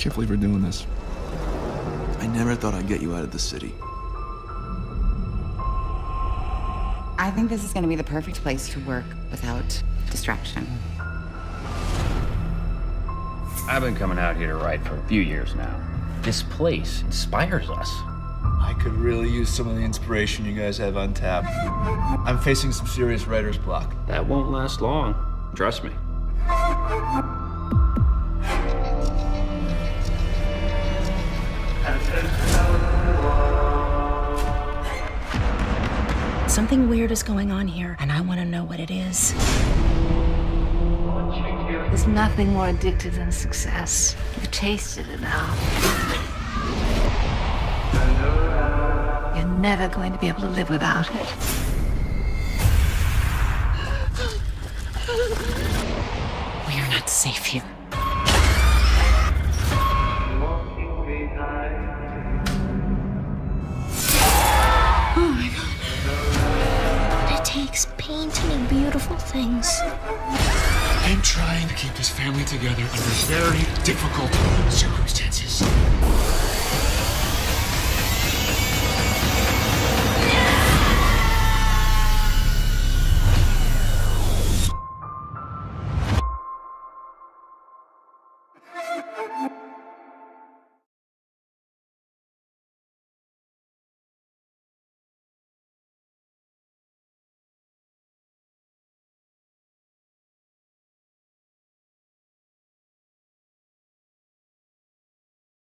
Can't believe we're doing this. I never thought I'd get you out of the city. I think this is going to be the perfect place to work without distraction. I've been coming out here to write for a few years now. This place inspires us. I could really use some of the inspiration you guys have on tap. I'm facing some serious writer's block. That won't last long. Trust me. Something weird is going on here, and I want to know what it is. There's nothing more addictive than success. You've tasted it now. You're never going to be able to live without it. We are not safe here. beautiful things. I'm trying to keep this family together under very difficult circumstances.